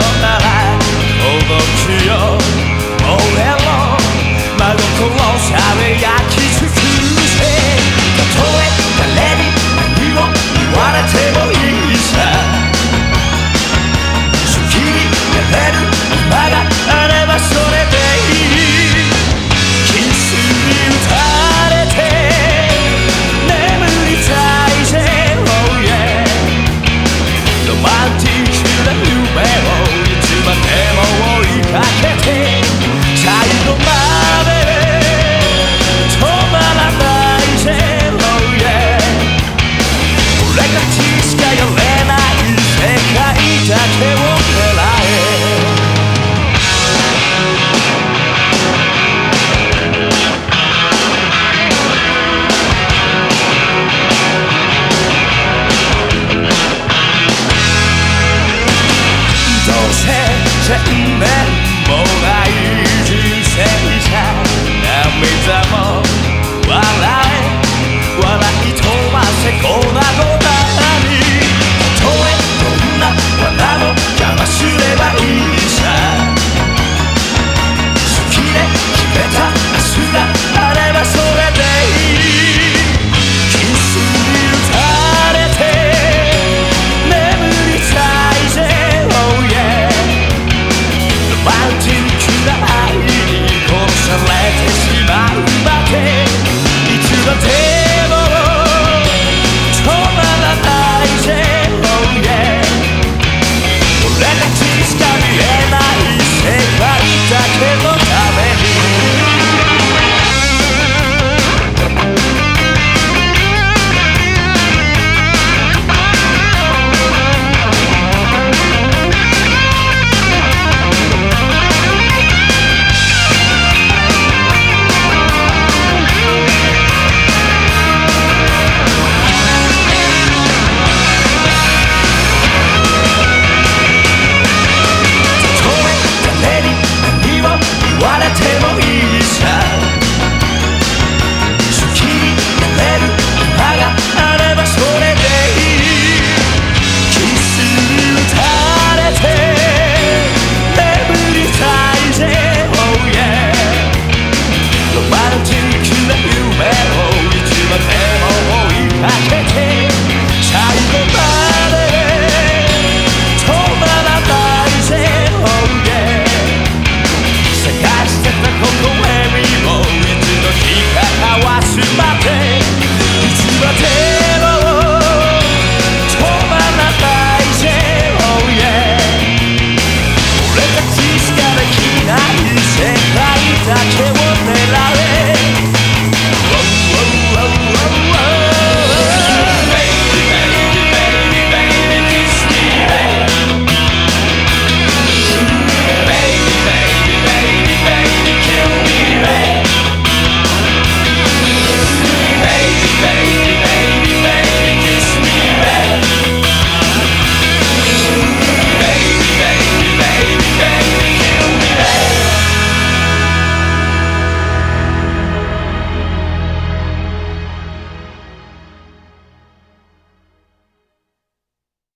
flota 鮮明もない人生